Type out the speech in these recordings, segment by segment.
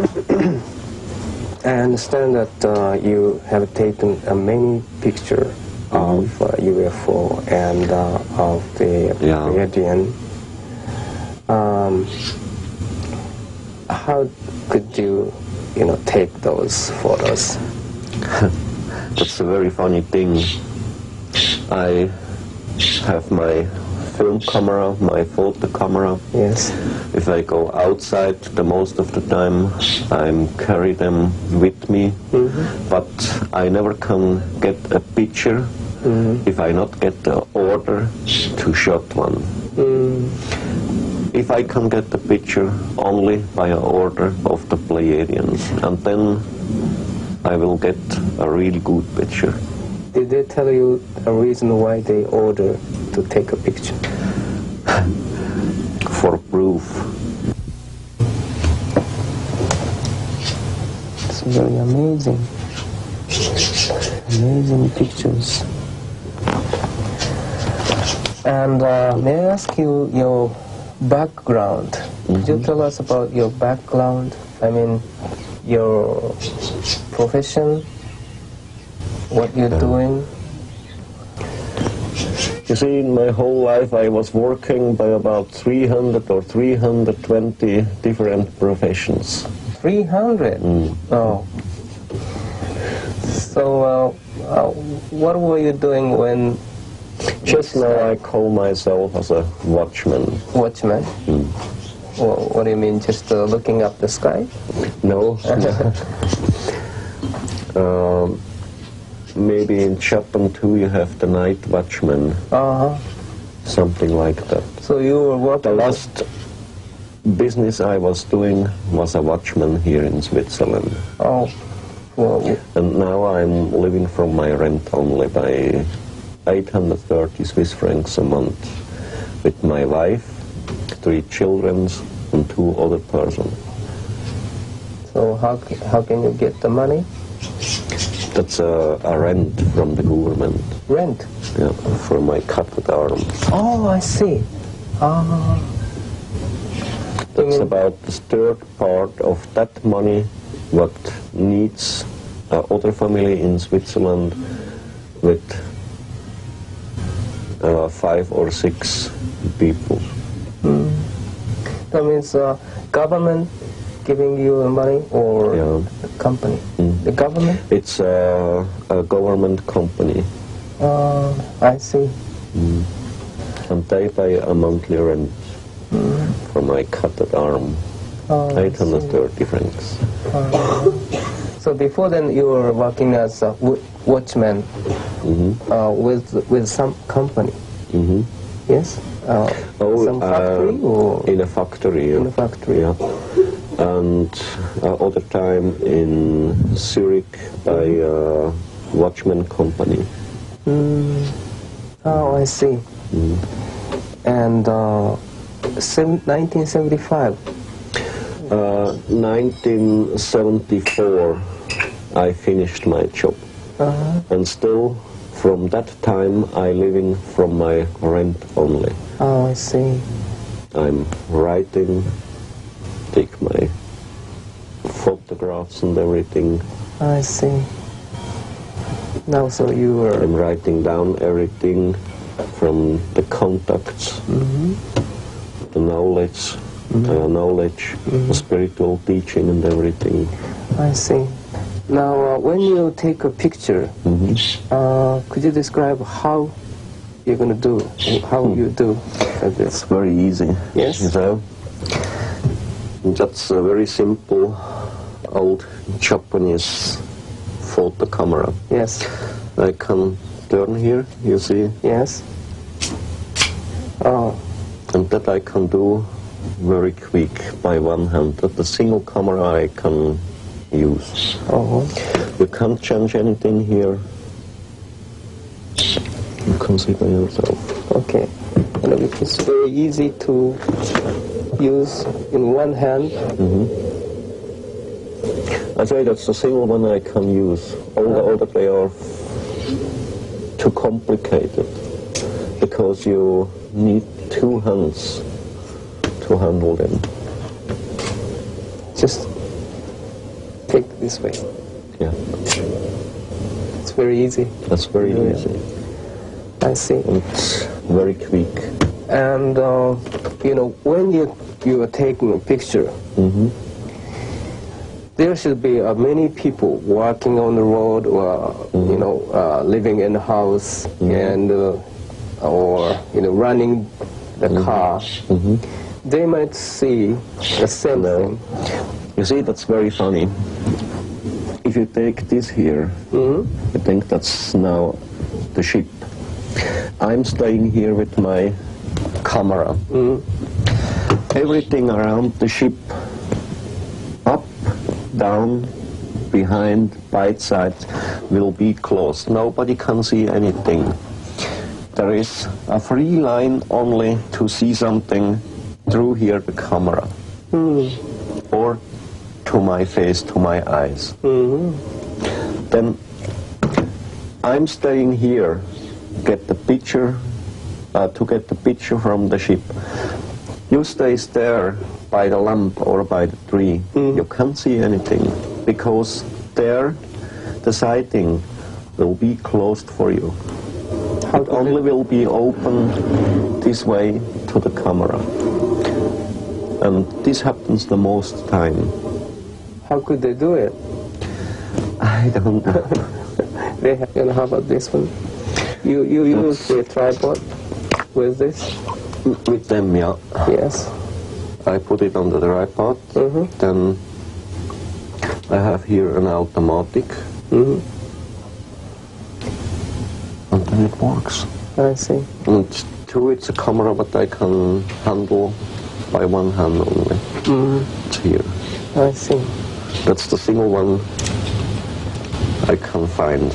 I understand that uh, you have taken uh, many picture of uh, UFO and uh, of the Yeah. Pleiadian. Um, how could you, you know, take those photos? That's a very funny thing. I have my film camera, my photo camera. Yes. If I go outside, the most of the time I'm carry them with me, mm-hmm. but I never can get a picture mm-hmm. if I not get the order to shot one. Mm. If I can get the picture only by a order of the Pleiadians, and then I will get a really good picture. Did they tell you a reason why they order to take a picture? for proof. It's very amazing. Amazing pictures. And uh, may I ask you your background? Could you tell us about your background? I mean, your profession, what you're doing? You see, in my whole life I was working by about 300 or 320 different professions. 300? Oh. So, uh, uh, what were you doing when Just now I call myself as a watchman. watchman? Well, what do you mean, just uh, looking up the sky? No. um, maybe in Japan too you have the night watchman, Uh-huh. something like that. So you were what? The last business I was doing was a watchman here in Switzerland. Oh, well, And now I'm living from my rent only by 830 Swiss francs a month with my wife, three children, and two other persons. so how, how can you get the money? That's a, a rent from the government Rent. yeah, for my cutted arm. Oh, I see. Ah, That's mean- about the third part of that money what needs uh, other family in Switzerland with uh, five or six people. that means uh, government giving you the money or Yeah. company? Mm. The government? It's a, a government company Uh, I see. and they pay a monthly rent for my cutted arm, Oh, I see. 830 francs. So before then, you were working as a wa- watchman hmm uh, with with some company. hmm Yes. Uh, Oh, some factory uh, or in a factory. in a factory. Yeah. And uh, other time in Zurich by a watchman company. Mm. Oh, I see. Mm. And uh, 1975. Uh, 1974, I finished my job. Uh-huh. And still, from that time, I living from my rent only. Oh, I see. I'm writing, take my and everything. I see. Now, so you were. I'm writing down everything from the contacts, Mhm. the knowledge, the knowledge, the spiritual teaching and everything. I see. Now, uh, when you take a picture, Mhm. uh, could you describe how you're going to do, how you do like this? It's very easy. Yes. Know? That's a very simple old Japanese photo camera. Yes. I can turn here, you see, Yes. Oh, and that I can do very quick by one hand. That the single camera I can use. oh, You can't change anything here. You can see by yourself. okay. And it's very easy to use in one hand. Mm-hmm. I say that's the single one I can use. All the other they are too complicated because you need two hands to handle them. Just take this way. Yeah, It's very easy. that's very Yeah. easy. I see. It's very quick. And uh, you know, when you you are taking a picture, hmm there should be uh, many people walking on the road, or you know, uh, living in the house, and uh, or you know, running the car. They might see the same No. thing. You see, that's very funny. If you take this here, Mhm. I think that's now the ship. I'm staying here with my camera. Everything around the ship, down, behind, by its side, will be closed. Nobody can see anything. There is a free line only to see something through here the camera or to my face, to my eyes. Then I'm staying here, get the picture, uh, to get the picture from the ship. You stay there by the lamp or by the tree. Mm-hmm. You can't see anything because there the sighting will be closed for you. How It only will be open this way to the camera. And this happens the most time. How could they do it? I don't know. They have, you know, how about this one? You you use the tripod with this? Mm, with them, yeah. Yes. I put it on the tripod. Mhm. Then I have here an automatic. Mhm. And then it works. I see. And two, it's a camera, but I can handle by one hand only. Mhm. It's here. I see. That's the single one I can find.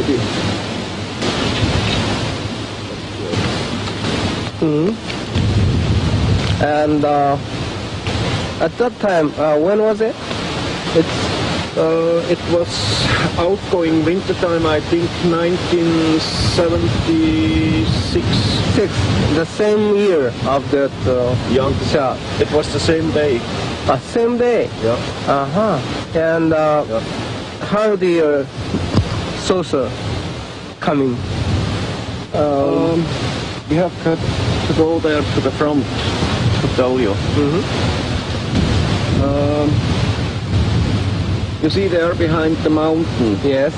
Maybe. And uh, at that time, uh, when was it? It's Uh, it was outgoing winter time, I think 1976. six, the same year of that uh, Yeah. shot. It was the same day. Uh, same day. Yeah. Uh-huh. And uh, Yeah. how the uh, saucer coming? Um, you have got to go there to the front to tell you. Um, you see there behind the mountain, Yes.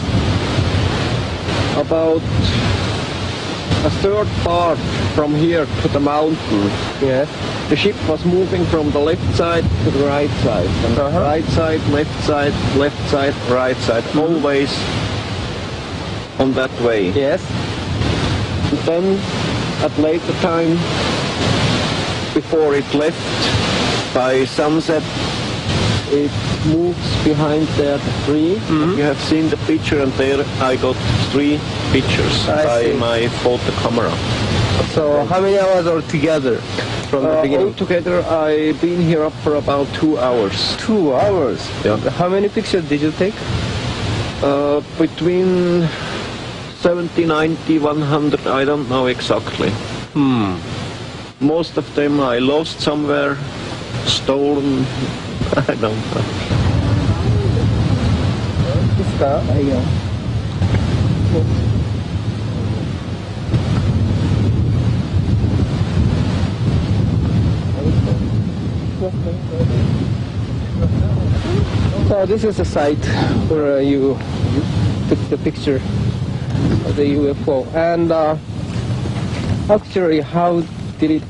about a third part from here to the mountain. Yes. The ship was moving from the left side to the right side. And Uh-huh. right side, left side, left side, right side. Always on that way. Yes. And then at later time, before it left by sunset, it moves behind that tree. Mm-hmm. You have seen the picture and there I got three pictures I by see. my photo camera. So how many hours altogether from the Uh, beginning? altogether, I've been here up for about two hours. Two hours. Yeah. How many pictures did you take? Uh, between 70, 90, 100, I don't know exactly. Hmm. Most of them I lost somewhere, stolen, I don't know. So this is the site where uh, you took the picture the UFO, and uh, actually, how did it